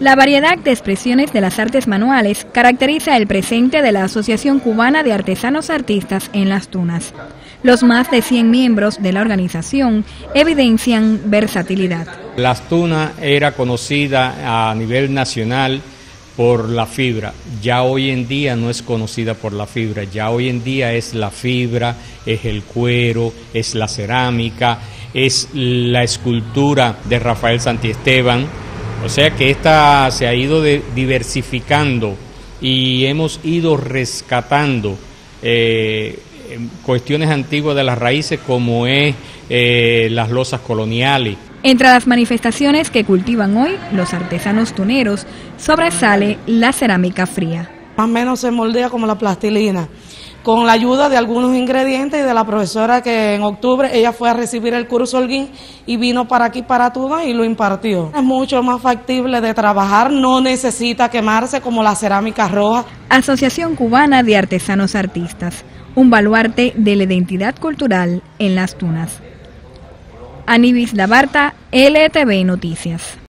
La variedad de expresiones de las artes manuales caracteriza el presente de la Asociación Cubana de Artesanos Artistas en Las Tunas. Los más de 100 miembros de la organización evidencian versatilidad. Las Tunas era conocida a nivel nacional por la fibra. Ya hoy en día no es conocida por la fibra, ya hoy en día es la fibra, es el cuero, es la cerámica, es la escultura de Rafael Santiesteban o sea que esta se ha ido diversificando y hemos ido rescatando eh, cuestiones antiguas de las raíces como es eh, las losas coloniales. Entre las manifestaciones que cultivan hoy los artesanos tuneros sobresale la cerámica fría. Más o menos se moldea como la plastilina con la ayuda de algunos ingredientes y de la profesora que en octubre ella fue a recibir el curso Holguín y vino para aquí, para Tuna y lo impartió. Es mucho más factible de trabajar, no necesita quemarse como la cerámica roja. Asociación Cubana de Artesanos Artistas, un baluarte de la identidad cultural en las Tunas. Anibis Labarta, LTV Noticias.